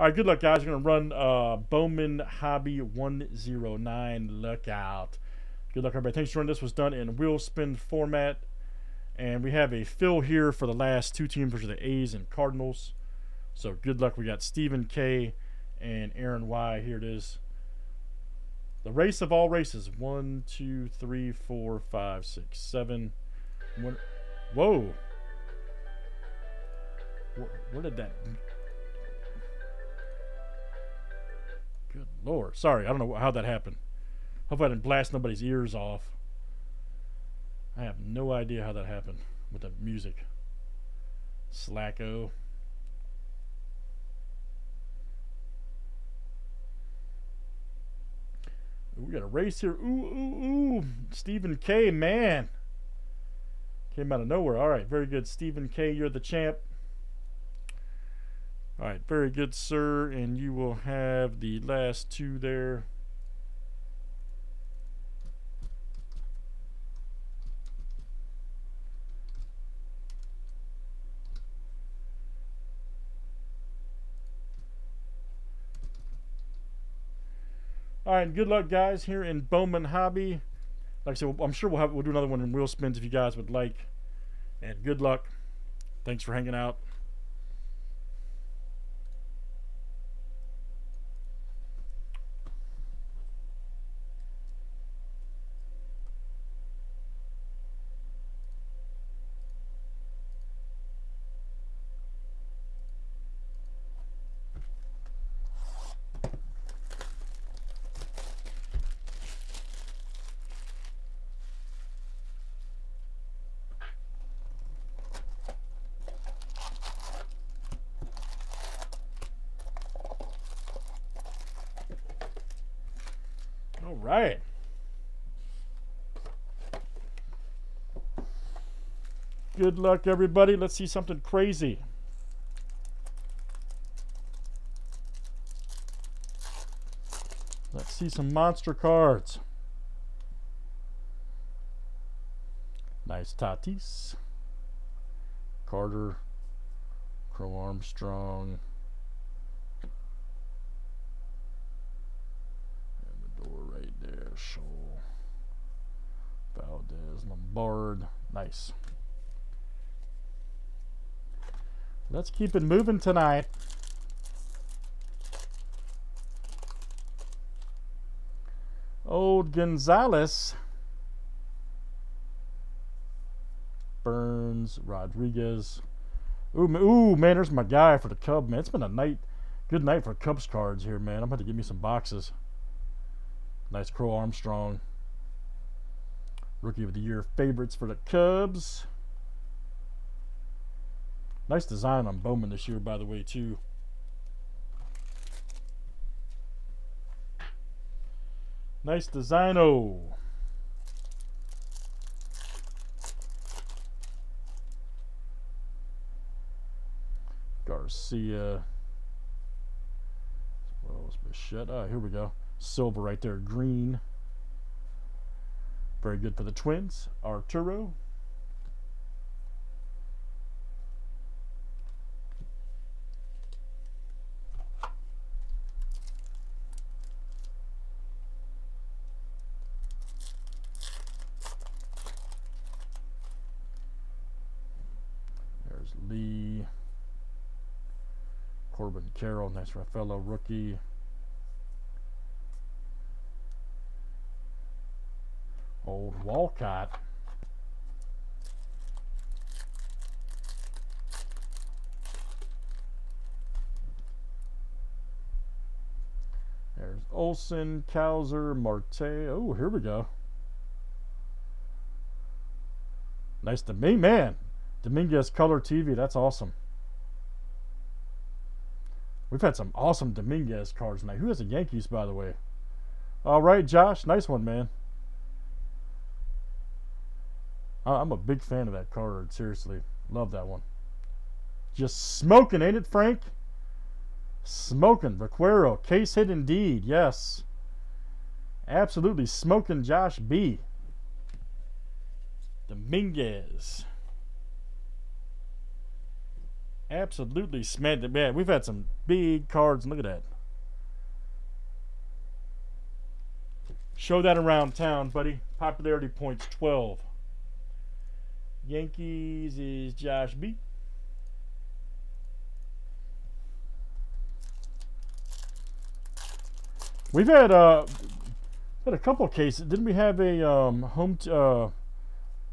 All right, good luck, guys. You're going to run uh, Bowman Hobby 109. Look out. Good luck, everybody. Thanks for running. This was done in wheel spin format. And we have a fill here for the last two teams, which are the A's and Cardinals. So good luck. We got Stephen K and Aaron Y. Here it is. The race of all races. One, two, three, four, five, six, seven. One. Whoa. Where did that Good lord. Sorry, I don't know how that happened. Hope I didn't blast nobody's ears off. I have no idea how that happened with the music. Slacko. We got a race here. Ooh, ooh, ooh. Stephen K, man. Came out of nowhere. All right, very good. Stephen K, you're the champ. All right, very good, sir. And you will have the last two there. All right, good luck, guys, here in Bowman Hobby. Like I said, I'm sure we'll have we'll do another one in wheel spins if you guys would like. And good luck. Thanks for hanging out. All right. Good luck, everybody. Let's see something crazy. Let's see some monster cards. Nice Tatis. Carter. Crow Armstrong. Shoal. Valdez, Lombard. Nice. Let's keep it moving tonight. Old Gonzalez. Burns, Rodriguez. Ooh, ooh, man, there's my guy for the Cub, man. It's been a night, good night for Cubs cards here, man. I'm about to give me some boxes. Nice Crow Armstrong. Rookie of the Year favorites for the Cubs. Nice design on Bowman this year, by the way, too. Nice design oh. Garcia. What else? Bichette. Ah, here we go. Silver right there, green. Very good for the Twins. Arturo. There's Lee. Corbin Carroll, nice fellow rookie. Old Walcott. There's Olson, Cowser, Marte. Oh, here we go. Nice to me, man. Dominguez Color TV. That's awesome. We've had some awesome Dominguez cards tonight. Who has the Yankees, by the way? All right, Josh. Nice one, man. I'm a big fan of that card. Seriously, love that one. Just smoking, ain't it, Frank? Smoking. Vaquero. Case hit indeed. Yes. Absolutely smoking Josh B. Dominguez. Absolutely smashed it. Man, we've had some big cards. Look at that. Show that around town, buddy. Popularity points 12. Yankees is Josh B. We've had uh had a couple of cases. Didn't we have a um, home uh,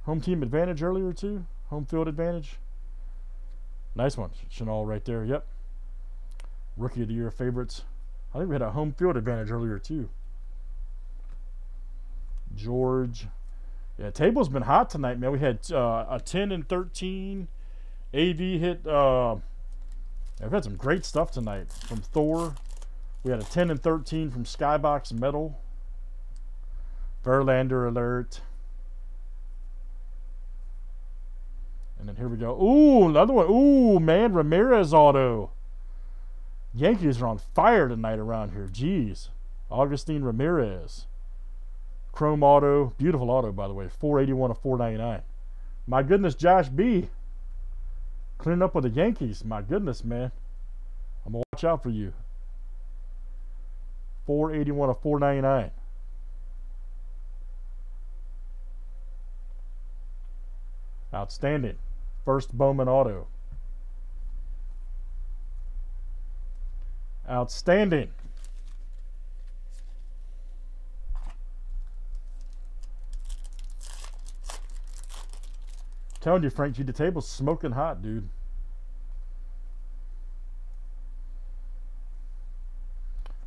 home team advantage earlier too? Home field advantage. Nice one, Schanuel right there. Yep. Rookie of the year favorites. I think we had a home field advantage earlier too. George. Yeah, table's been hot tonight, man. We had uh, a 10 and 13. AV hit. Uh, I've had some great stuff tonight from Thor. We had a 10 and 13 from Skybox Metal. Verlander alert. And then here we go. Ooh, another one. Ooh, man, Ramirez auto. Yankees are on fire tonight around here. Jeez. Augustine Ramirez. Chrome auto. Beautiful auto, by the way. 481 of 499. My goodness, Josh B. Cleaning up with the Yankees. My goodness, man. I'm to watch out for you. 481 of 499. Outstanding. First Bowman auto. Outstanding. Telling you, Frank G, the table's smoking hot, dude.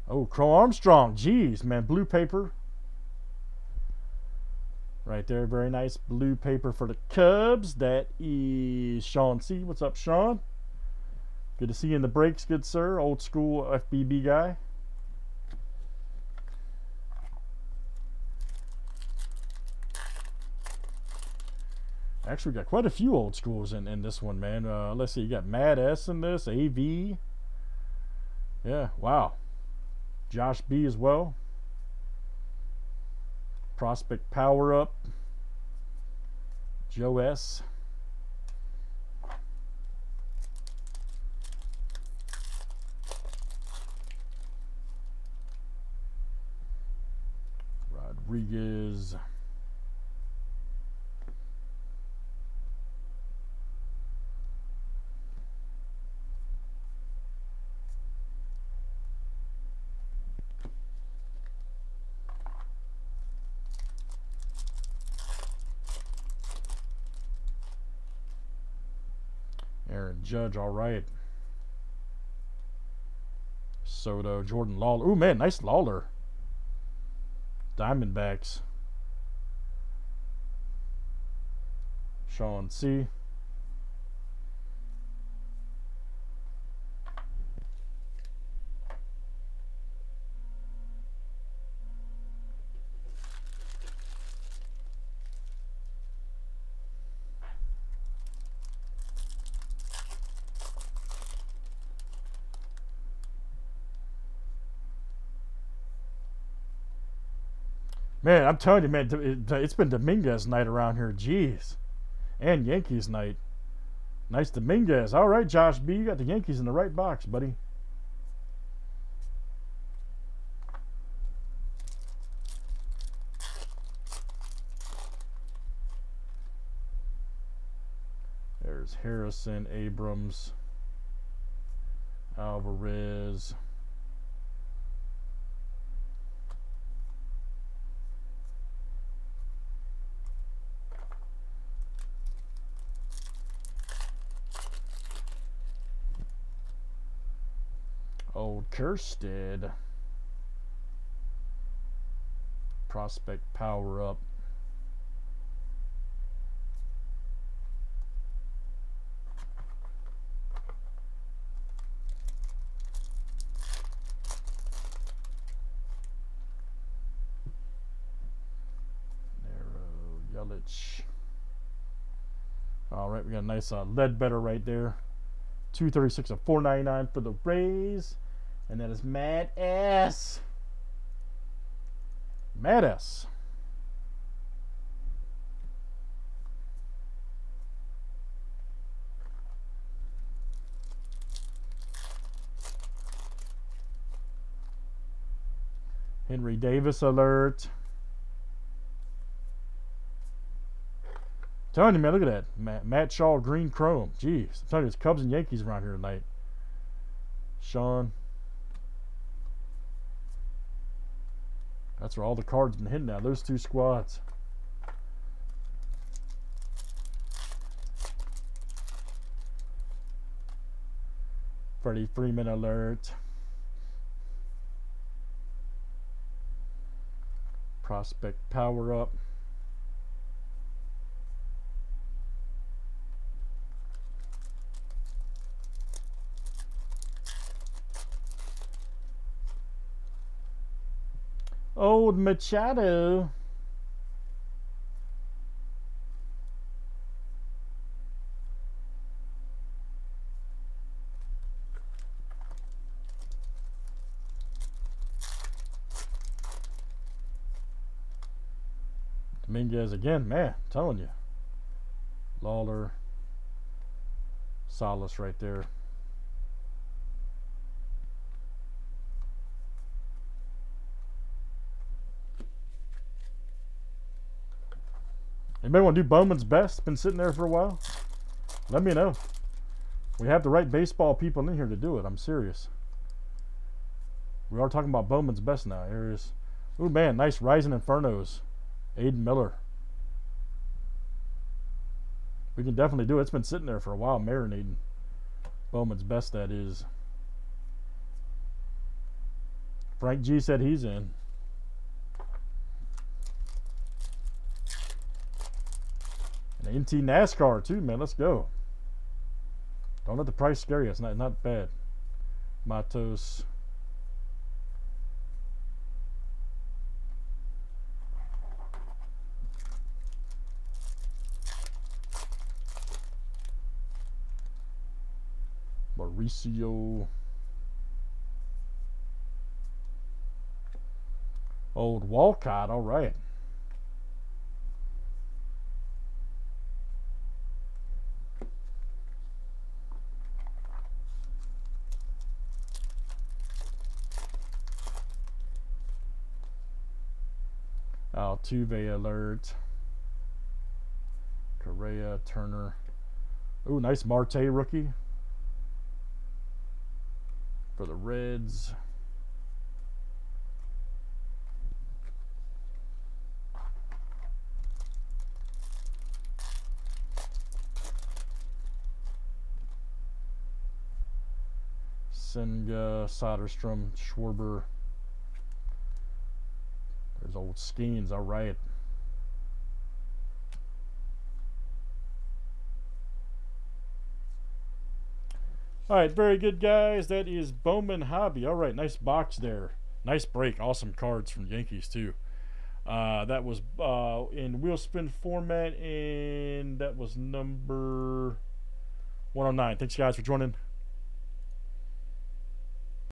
Oh, Crow Armstrong. Jeez, man. Blue paper. Right there. Very nice blue paper for the Cubs. That is Sean C. What's up, Sean? Good to see you in the breaks, good sir. Old school FBB guy. Actually, got quite a few old schools in, in this one, man. Uh, let's see. You got Mad S in this. AV. Yeah, wow. Josh B as well. Prospect Power Up. Joe S. Rodriguez. Aaron Judge, all right. Soto, Jordan Lawlar. Ooh, man, nice Lawlar. Diamondbacks. Sean C. Man, I'm telling you, man, it's been Dominguez night around here. Jeez. And Yankees night. Nice Dominguez. All right, Josh B. You got the Yankees in the right box, buddy. There's Harrison, Abrams, Alvarez. Kjerstad. Prospect power up. Narrow Yelich. All right, we got a nice uh, Ledbetter right there. 236 of 499 for the Rays and that is Mad S. Mad S. Henry Davis alert. I'm telling you, man, look at that. Matt, Matt Shaw, green chrome. Jeez, I'm telling you, it's Cubs and Yankees around here tonight. Sean, That's where all the cards been hidden now. Those two squads. Freddie Freeman alert. Prospect power up. Old Machado. Dominguez again, man, I'm telling you. Lawlar, Salas right there. Anybody want to do Bowman's best? Been sitting there for a while? Let me know. We have the right baseball people in here to do it. I'm serious. We are talking about Bowman's best now. Here is. Ooh, man, nice Rising Infernos. Aidan Miller. We can definitely do it. It's been sitting there for a while, marinating. Bowman's best, that is. Frank G said he's in. NT NASCAR too, man. Let's go. Don't let the price scare you. It's not not bad. Matos. Mauricio. Old Walcott, all right. Altuve alert. Correa, Turner. Ooh, nice Marte rookie for the Reds. Senga, Soderstrom, Schwarber. There's old Skenes, all right. All right, very good, guys. That is Bowman Hobby. All right, nice box there. Nice break. Awesome cards from Yankees, too. Uh, that was uh, in wheel spin format, and that was number 109. Thanks, guys, for joining.